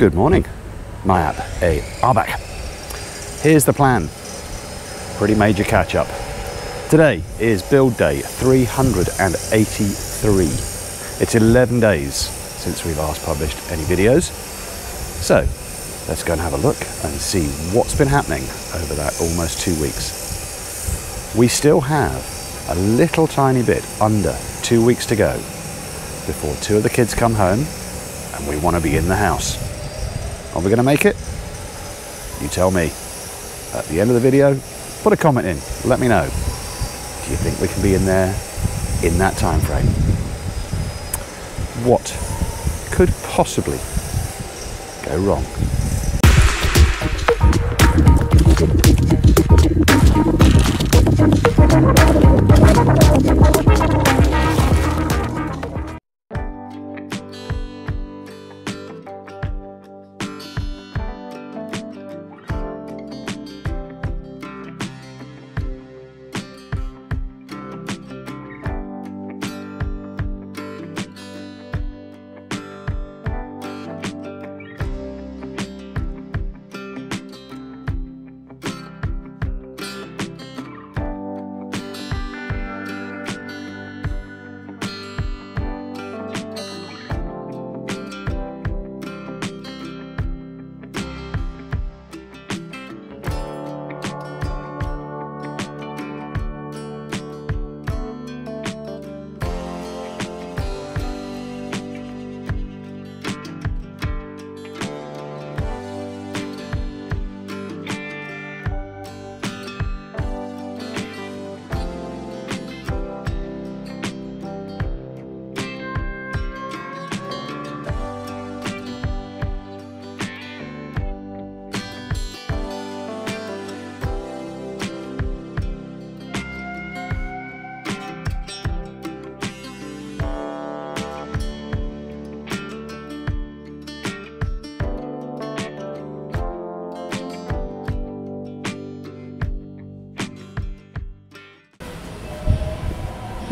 Good morning, Mayap A. Arbach. Here's the plan. Pretty major catch up. Today is build day 383. It's 11 days since we last published any videos. So let's go and have a look and see what's been happening over that almost two weeks. We still have a little tiny bit under two weeks to go before two of the kids come home and we want to be in the house. Are we going to make it? You tell me. At the end of the video, put a comment in. Let me know. Do you think we can be in there in that time frame? What could possibly go wrong?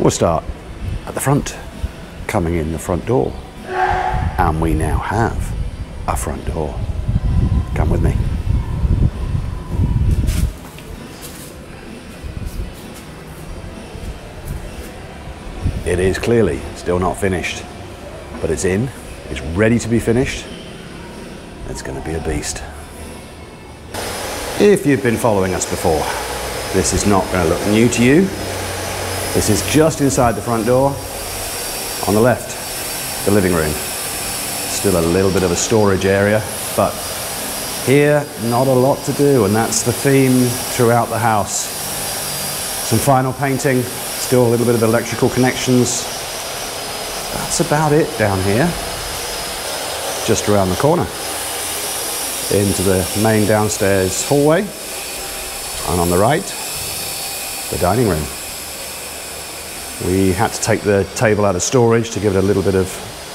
We'll start at the front, coming in the front door. And we now have a front door. Come with me. It is clearly still not finished, but it's in, it's ready to be finished. It's going to be a beast. If you've been following us before, this is not going to look new to you. This is just inside the front door. On the left, the living room. Still a little bit of a storage area, but here, not a lot to do, and that's the theme throughout the house. Some final painting, still a little bit of electrical connections. That's about it down here. Just around the corner. Into the main downstairs hallway, and on the right, the dining room. We had to take the table out of storage to give it a little bit of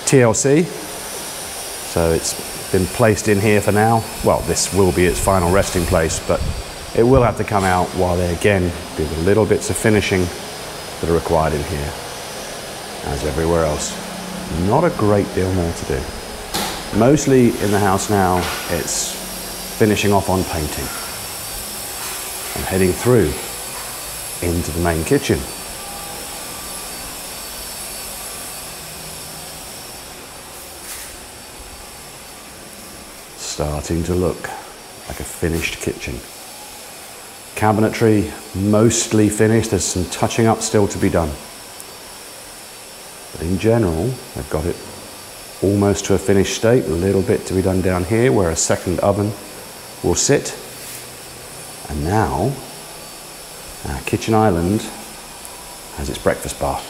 TLC. So it's been placed in here for now. Well, this will be its final resting place, but it will have to come out while they again do the little bits of finishing that are required in here, as everywhere else. Not a great deal more to do. Mostly in the house now, it's finishing off on painting and heading through into the main kitchen. Starting to look like a finished kitchen. Cabinetry mostly finished, there's some touching up still to be done. But in general, they've got it almost to a finished state, a little bit to be done down here where a second oven will sit. And now, our kitchen island has its breakfast bar.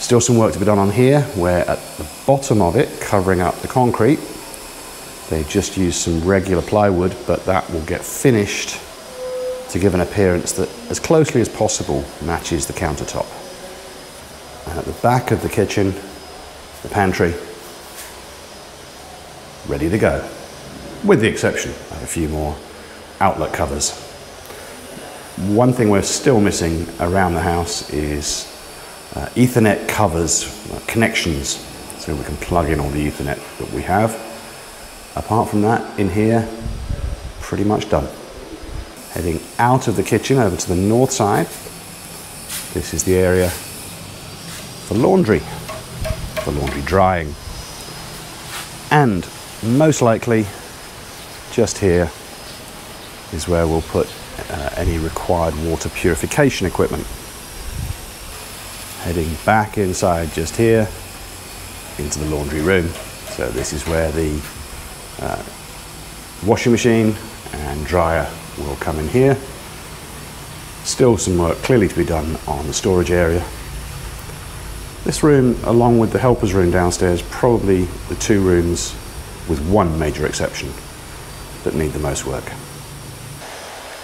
Still some work to be done on here, where at the bottom of it, covering up the concrete, they just use some regular plywood, but that will get finished to give an appearance that, as closely as possible, matches the countertop. And at the back of the kitchen, the pantry, ready to go, with the exception of a few more outlet covers. One thing we're still missing around the house is uh, Ethernet covers, uh, connections, so we can plug in all the Ethernet that we have apart from that, in here, pretty much done. Heading out of the kitchen over to the north side. This is the area for laundry, for laundry drying. And most likely, just here is where we'll put uh, any required water purification equipment. Heading back inside just here into the laundry room. So this is where the uh, washing machine and dryer will come in here. Still some work clearly to be done on the storage area. This room, along with the helper's room downstairs, probably the two rooms with one major exception that need the most work.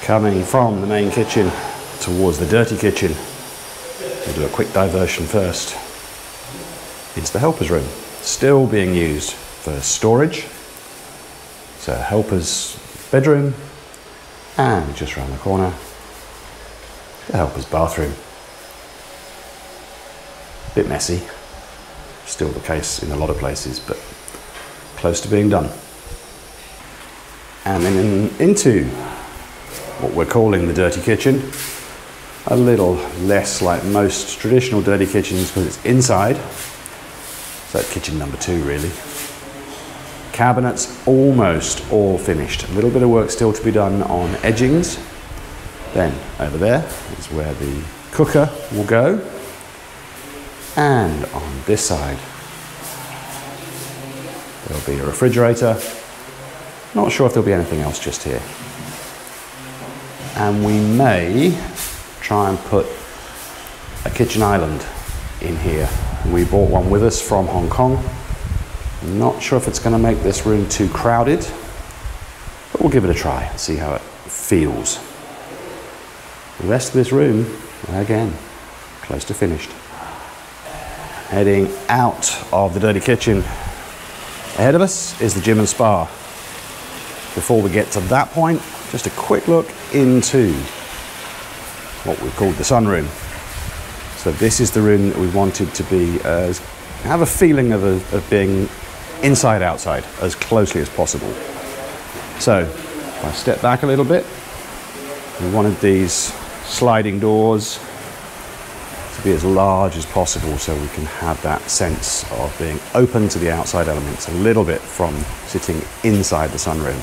Coming from the main kitchen towards the dirty kitchen, we'll do a quick diversion first. into the helper's room, still being used for storage. So helper's bedroom, and just around the corner, the helper's bathroom. Bit messy, still the case in a lot of places, but close to being done. And then in, into what we're calling the dirty kitchen, a little less like most traditional dirty kitchens because it's inside. So kitchen number two really. Cabinets almost all finished. A little bit of work still to be done on edgings. Then over there is where the cooker will go. And on this side, there'll be a refrigerator. Not sure if there'll be anything else just here. And we may try and put a kitchen island in here. We bought one with us from Hong Kong. I'm not sure if it's going to make this room too crowded, but we'll give it a try and see how it feels. The rest of this room, again, close to finished. Heading out of the dirty kitchen. Ahead of us is the gym and spa. Before we get to that point, just a quick look into what we've called the sunroom. So this is the room that we wanted to be, uh, have a feeling of, a, of being inside outside as closely as possible. So if I step back a little bit, we wanted these sliding doors to be as large as possible so we can have that sense of being open to the outside elements a little bit from sitting inside the sunroom.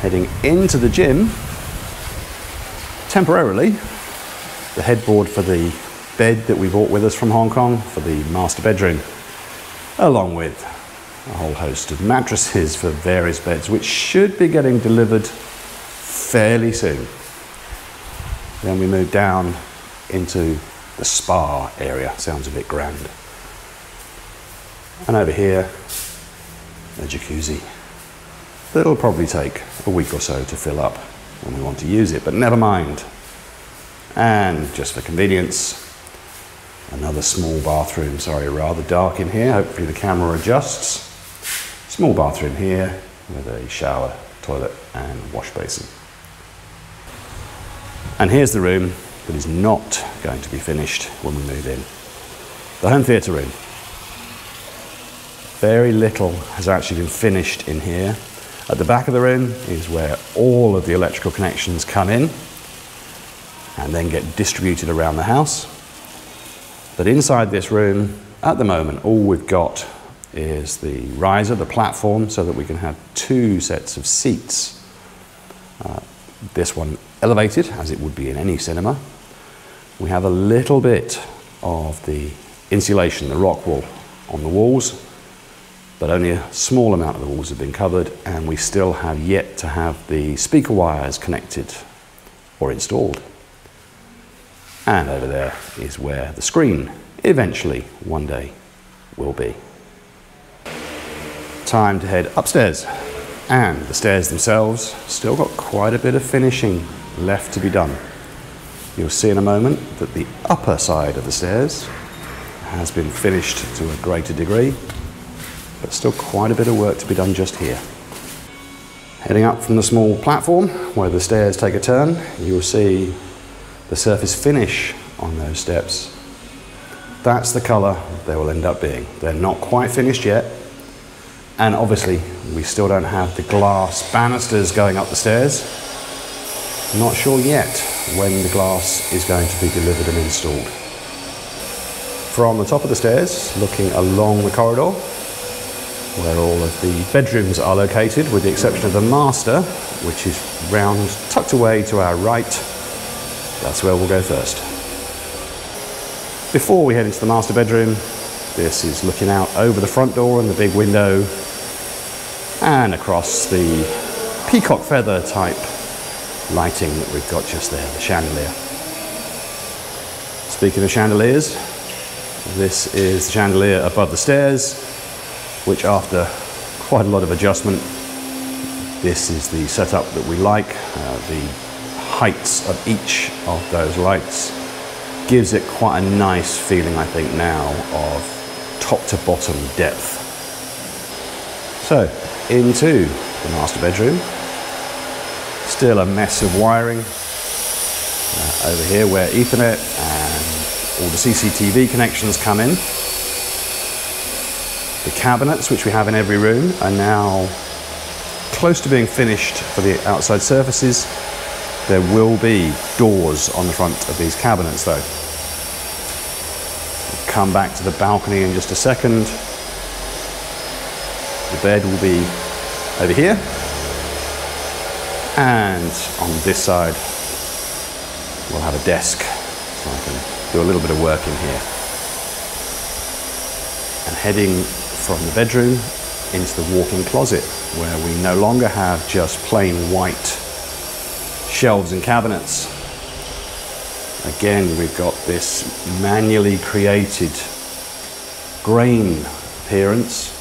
Heading into the gym, temporarily, the headboard for the bed that we brought with us from Hong Kong for the master bedroom along with a whole host of mattresses for various beds, which should be getting delivered fairly soon. Then we move down into the spa area, sounds a bit grand. And over here, a jacuzzi. That'll probably take a week or so to fill up when we want to use it, but never mind. And just for convenience, Another small bathroom, sorry, rather dark in here. Hopefully the camera adjusts. Small bathroom here with a shower, toilet and wash basin. And here's the room that is not going to be finished when we move in. The home theatre room. Very little has actually been finished in here. At the back of the room is where all of the electrical connections come in and then get distributed around the house. But inside this room, at the moment, all we've got is the riser, the platform, so that we can have two sets of seats. Uh, this one elevated, as it would be in any cinema. We have a little bit of the insulation, the rockwool on the walls, but only a small amount of the walls have been covered, and we still have yet to have the speaker wires connected or installed. And over there is where the screen eventually one day will be. Time to head upstairs. And the stairs themselves still got quite a bit of finishing left to be done. You'll see in a moment that the upper side of the stairs has been finished to a greater degree, but still quite a bit of work to be done just here. Heading up from the small platform where the stairs take a turn, you'll see the surface finish on those steps, that's the colour they will end up being. They're not quite finished yet, And obviously, we still don't have the glass banisters going up the stairs. Not sure yet when the glass is going to be delivered and installed. From the top of the stairs, looking along the corridor, where all of the bedrooms are located, with the exception of the master, which is round, tucked away to our right. That's where we'll go first. Before we head into the master bedroom, this is looking out over the front door and the big window and across the peacock feather type lighting that we've got just there, the chandelier. Speaking of chandeliers, this is the chandelier above the stairs, which after quite a lot of adjustment, this is the setup that we like. Uh, the heights of each of those lights gives it quite a nice feeling, I think, now of top to bottom depth. So, into the master bedroom. Still a mess of wiring uh, over here where Ethernet and all the CCTV connections come in. The cabinets, which we have in every room, are now close to being finished for the outside surfaces. There will be doors on the front of these cabinets though. Come back to the balcony in just a second. The bed will be over here. And on this side, we'll have a desk so I can do a little bit of work in here. And heading from the bedroom into the walk-in closet where we no longer have just plain white shelves and cabinets. Again, we've got this manually created grain appearance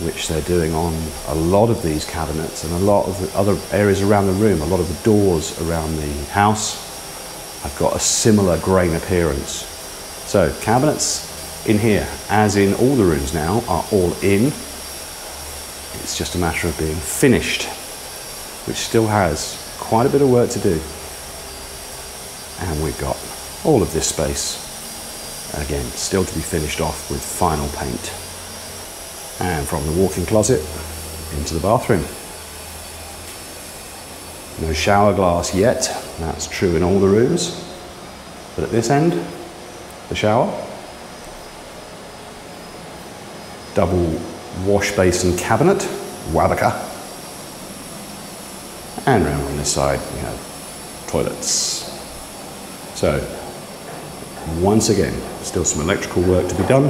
which they're doing on a lot of these cabinets and a lot of the other areas around the room, a lot of the doors around the house have got a similar grain appearance. So cabinets in here, as in all the rooms now, are all in. It's just a matter of being finished, which still has quite a bit of work to do. And we've got all of this space, again, still to be finished off with final paint and from the walk-in closet into the bathroom. No shower glass yet, that's true in all the rooms. But at this end, the shower, double wash basin cabinet, Wabaka. And around on this side, we have toilets. So, once again, still some electrical work to be done.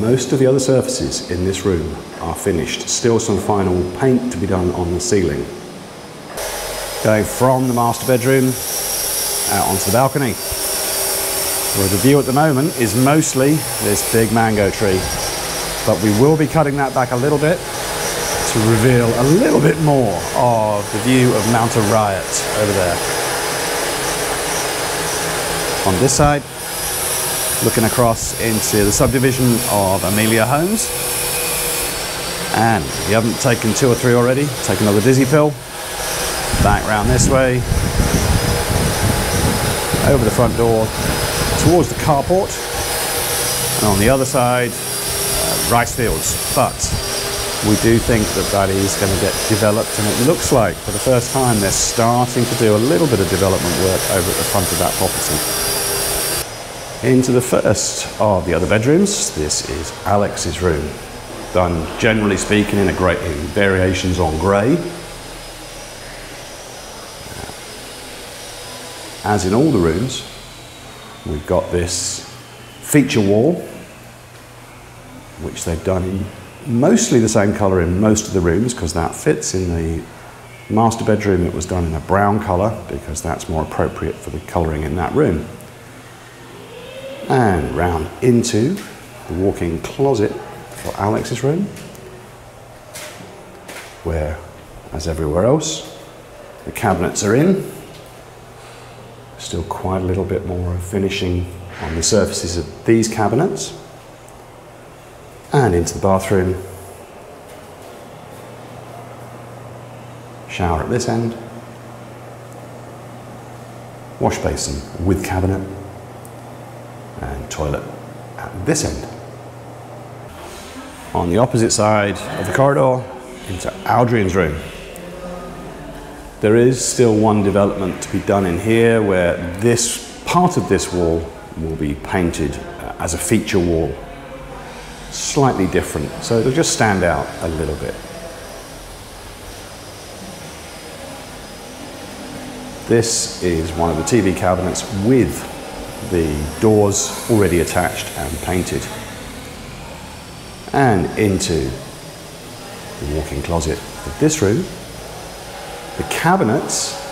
Most of the other surfaces in this room are finished. Still some final paint to be done on the ceiling. Going from the master bedroom out onto the balcony, where the view at the moment is mostly this big mango tree. But we will be cutting that back a little bit to reveal a little bit more of the view of Mount Arayat over there. On this side, looking across into the subdivision of Amelia Homes. And if you haven't taken two or three already, take another dizzy pill. Back round this way. Over the front door, towards the carport. And on the other side, uh, rice fields. But we do think that that is going to get developed and it looks like for the first time they're starting to do a little bit of development work over at the front of that property into the first of the other bedrooms. This is Alex's room, done generally speaking in a great in variations on grey. As in all the rooms, we've got this feature wall, which they've done in mostly the same colour in most of the rooms because that fits in the master bedroom it was done in a brown colour because that's more appropriate for the colouring in that room and round into the walk-in closet for Alex's room, where, as everywhere else, the cabinets are in. Still quite a little bit more of finishing on the surfaces of these cabinets. And into the bathroom. Shower at this end. Wash basin with cabinet and toilet at this end. on the opposite side of the corridor into Aldrian's room. There is still one development to be done in here where this part of this wall will be painted uh, as a feature wall. Slightly different, so it'll just stand out a little bit. This is one of the TV cabinets with the doors already attached and painted. And into the walk-in closet of this room. The cabinets,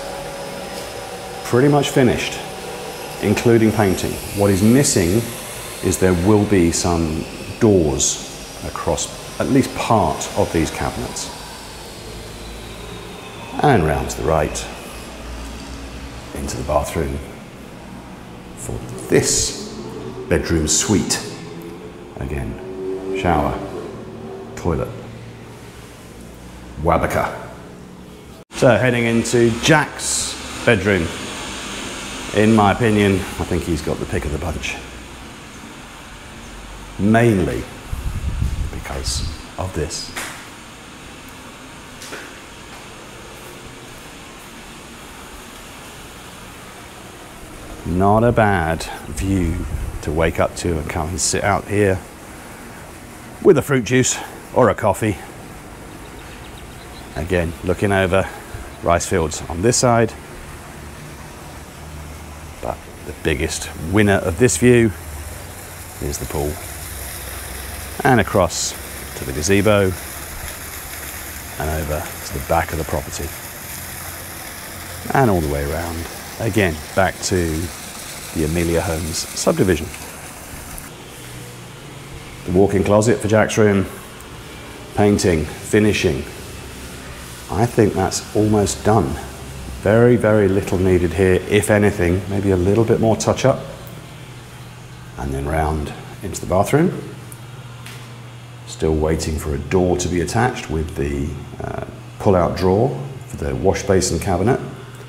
pretty much finished, including painting. What is missing is there will be some doors across at least part of these cabinets. And round to the right, into the bathroom for this bedroom suite. Again, shower, toilet, Wabaka. So heading into Jack's bedroom. In my opinion, I think he's got the pick of the bunch. Mainly because of this. Not a bad view to wake up to and come and sit out here with a fruit juice or a coffee. Again, looking over rice fields on this side. But the biggest winner of this view is the pool. And across to the gazebo and over to the back of the property. And all the way around. Again, back to the Amelia Homes subdivision. The walk-in closet for Jack's room, painting, finishing. I think that's almost done. Very, very little needed here, if anything, maybe a little bit more touch up. And then round into the bathroom. Still waiting for a door to be attached with the uh, pull-out drawer for the wash basin cabinet.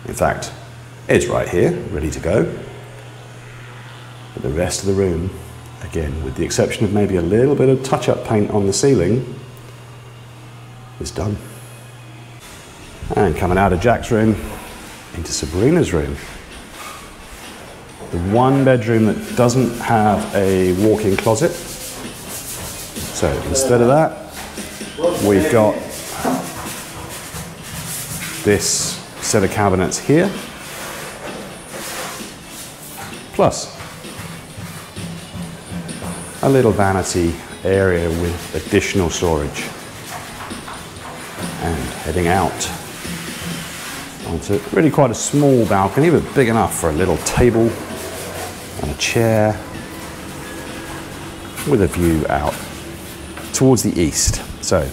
In fact, it's right here, ready to go. But the rest of the room, again, with the exception of maybe a little bit of touch-up paint on the ceiling, is done. And coming out of Jack's room into Sabrina's room. The one bedroom that doesn't have a walk-in closet. So instead of that, we've got this set of cabinets here. Plus a little vanity area with additional storage. And heading out onto really quite a small balcony, but big enough for a little table and a chair with a view out towards the east. So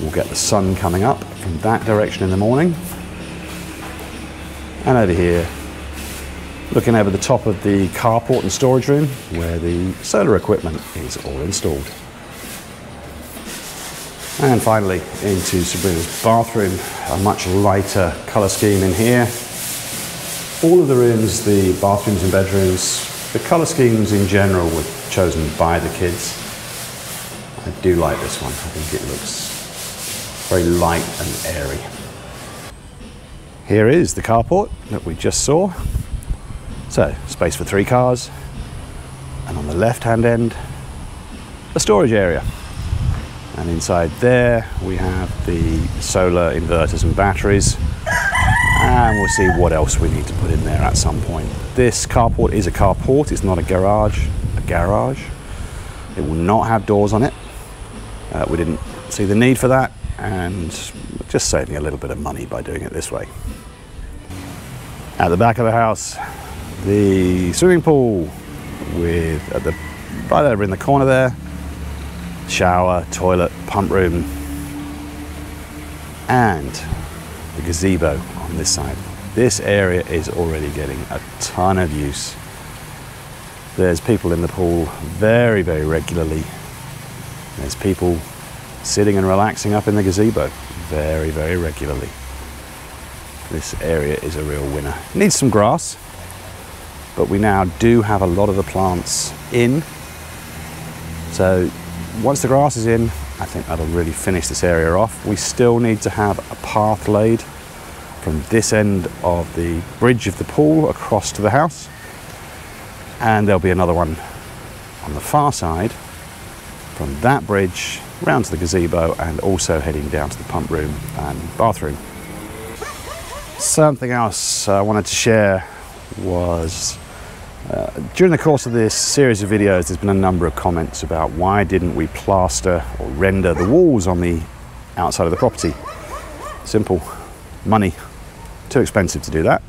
we'll get the sun coming up from that direction in the morning. And over here, looking over the top of the carport and storage room where the solar equipment is all installed. And finally into Sabrina's bathroom, a much lighter colour scheme in here. All of the rooms, the bathrooms and bedrooms, the colour schemes in general were chosen by the kids. I do like this one, I think it looks very light and airy. Here is the carport that we just saw. So, space for three cars. And on the left hand end, a storage area. And inside there, we have the solar inverters and batteries. And we'll see what else we need to put in there at some point. This carport is a carport, it's not a garage. A garage. It will not have doors on it. Uh, we didn't see the need for that and just saving a little bit of money by doing it this way. At the back of the house, the swimming pool with at the right over in the corner there, shower, toilet, pump room, and the gazebo on this side. This area is already getting a ton of use. There's people in the pool very, very regularly. There's people sitting and relaxing up in the gazebo very, very regularly. This area is a real winner. needs some grass, but we now do have a lot of the plants in. So once the grass is in, I think that'll really finish this area off. We still need to have a path laid from this end of the bridge of the pool across to the house. And there'll be another one on the far side from that bridge round to the gazebo and also heading down to the pump room and bathroom. Something else I wanted to share was uh, during the course of this series of videos there's been a number of comments about why didn't we plaster or render the walls on the outside of the property. Simple, money, too expensive to do that.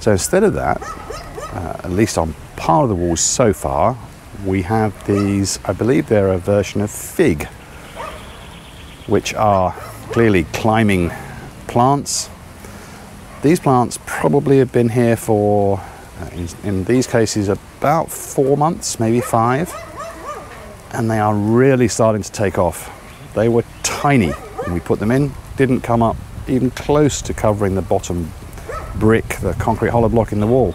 So instead of that, uh, at least on part of the walls so far, we have these, I believe they're a version of fig, which are clearly climbing plants. These plants probably have been here for, uh, in, in these cases, about four months, maybe five, and they are really starting to take off. They were tiny when we put them in, didn't come up even close to covering the bottom brick, the concrete hollow block in the wall.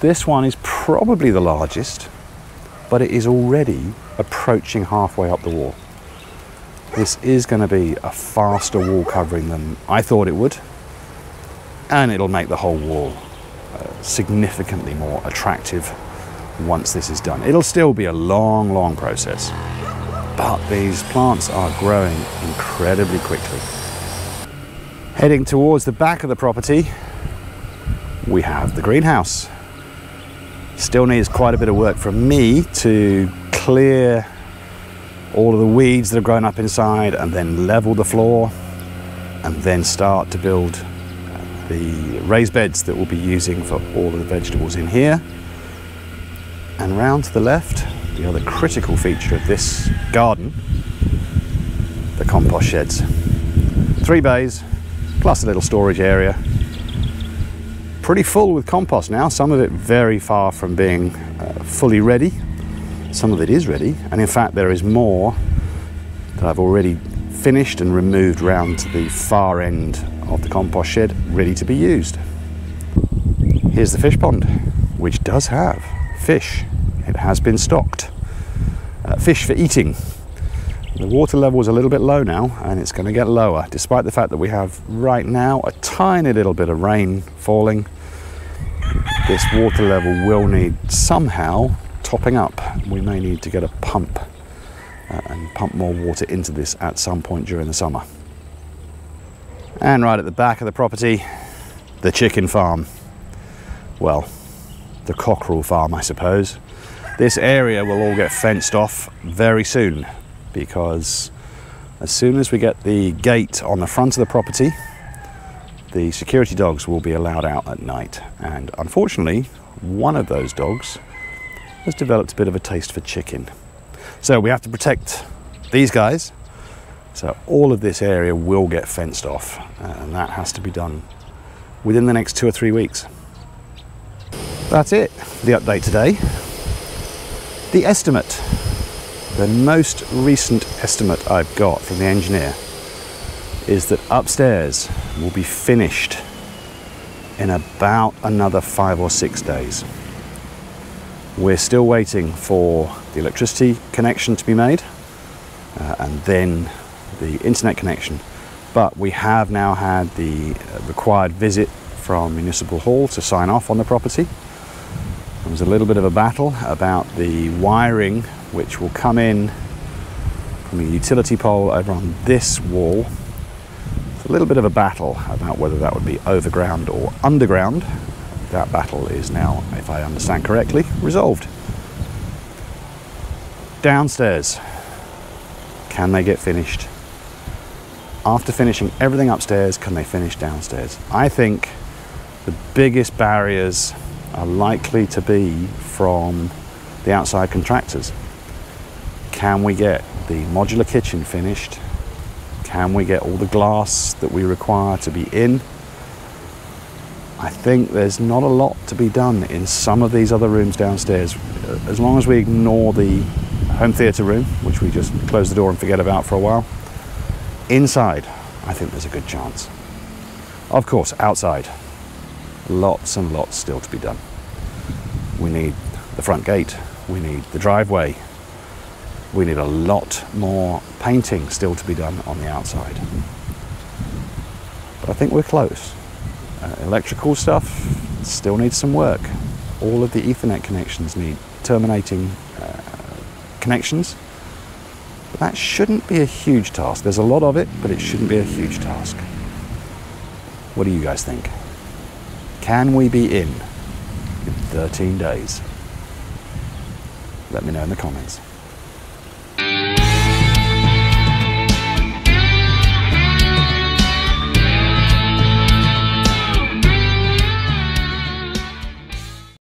This one is probably the largest, but it is already approaching halfway up the wall. This is going to be a faster wall covering than I thought it would, and it'll make the whole wall uh, significantly more attractive once this is done. It'll still be a long, long process, but these plants are growing incredibly quickly. Heading towards the back of the property, we have the greenhouse. Still needs quite a bit of work from me to clear all of the weeds that have grown up inside and then level the floor and then start to build the raised beds that we'll be using for all of the vegetables in here. And round to the left, the other critical feature of this garden, the compost sheds. Three bays, plus a little storage area. Pretty full with compost now, some of it very far from being uh, fully ready. Some of it is ready, and in fact, there is more that I've already finished and removed round to the far end of the compost shed, ready to be used. Here's the fish pond, which does have fish. It has been stocked. Uh, fish for eating, the water level is a little bit low now and it's going to get lower despite the fact that we have right now a tiny little bit of rain falling. This water level will need somehow topping up. We may need to get a pump uh, and pump more water into this at some point during the summer. And right at the back of the property, the chicken farm. Well, the cockerel farm, I suppose. This area will all get fenced off very soon because as soon as we get the gate on the front of the property, the security dogs will be allowed out at night. And unfortunately, one of those dogs has developed a bit of a taste for chicken. So we have to protect these guys. So all of this area will get fenced off, uh, and that has to be done within the next two or three weeks. That's it, the update today. The estimate the most recent estimate I've got from the engineer is that upstairs will be finished in about another five or six days. We're still waiting for the electricity connection to be made uh, and then the internet connection. But we have now had the required visit from Municipal Hall to sign off on the property. There was a little bit of a battle about the wiring which will come in from a utility pole over on this wall. It's a little bit of a battle about whether that would be overground or underground. That battle is now, if I understand correctly, resolved. Downstairs, can they get finished? After finishing everything upstairs, can they finish downstairs? I think the biggest barriers are likely to be from the outside contractors. Can we get the modular kitchen finished? Can we get all the glass that we require to be in? I think there's not a lot to be done in some of these other rooms downstairs. Uh, as long as we ignore the home theatre room, which we just close the door and forget about for a while, inside, I think there's a good chance. Of course, outside, lots and lots still to be done. We need the front gate, we need the driveway, we need a lot more painting still to be done on the outside. But I think we're close. Uh, electrical stuff still needs some work. All of the Ethernet connections need terminating uh, connections. But that shouldn't be a huge task. There's a lot of it, but it shouldn't be a huge task. What do you guys think? Can we be in in 13 days? Let me know in the comments.